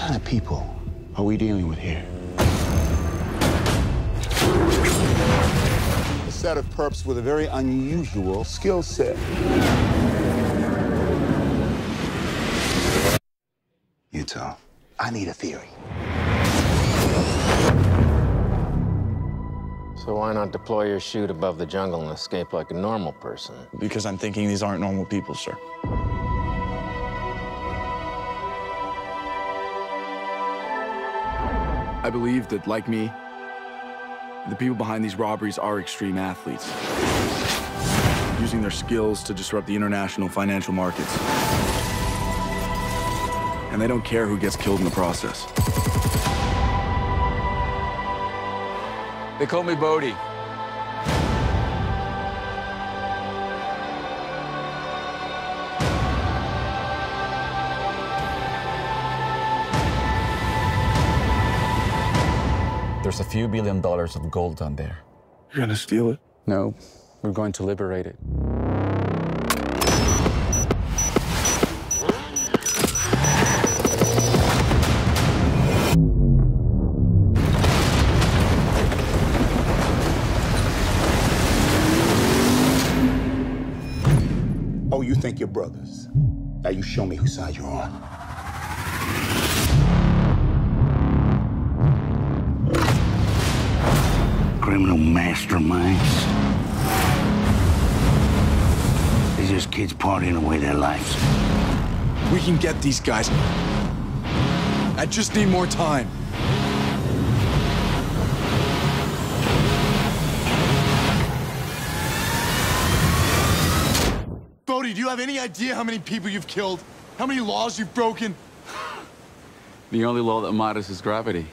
What kind of people are we dealing with here? A set of perps with a very unusual skill set. Utah, I need a theory. So why not deploy your chute above the jungle and escape like a normal person? Because I'm thinking these aren't normal people, sir. I believe that, like me, the people behind these robberies are extreme athletes, using their skills to disrupt the international financial markets. And they don't care who gets killed in the process. They call me Bodhi. There's a few billion dollars of gold down there. You're gonna steal it? No, we're going to liberate it. Oh, you think you're brothers? Now you show me whose side you're on. Criminal masterminds. They're just kids partying away their lives. We can get these guys. I just need more time. Bodhi, do you have any idea how many people you've killed? How many laws you've broken? The only law that matters is gravity.